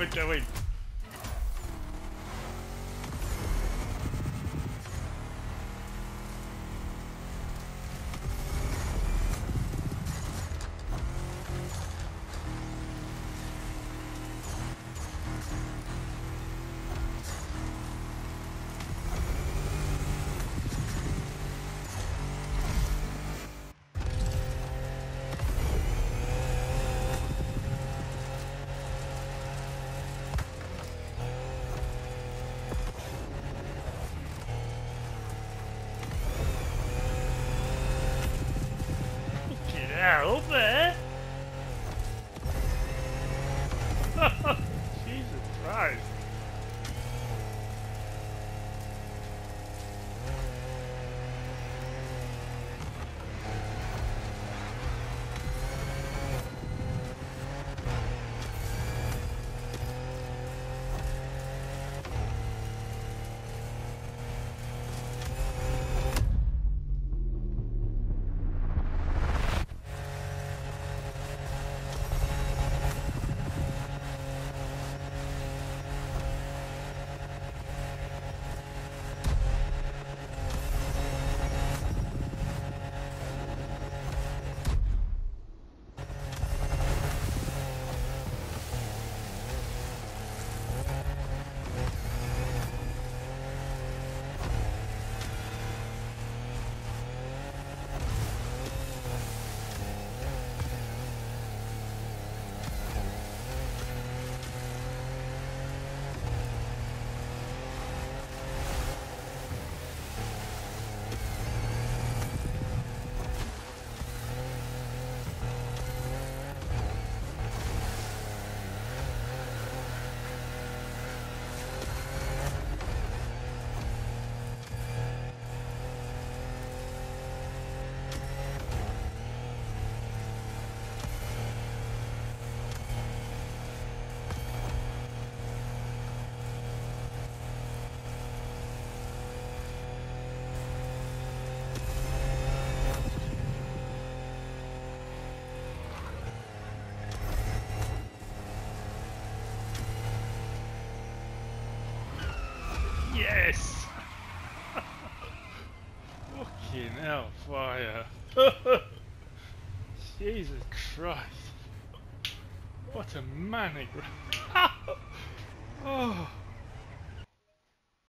no, we're going. Get Yes! Fucking hell, fire. Jesus Christ. What a manic. oh.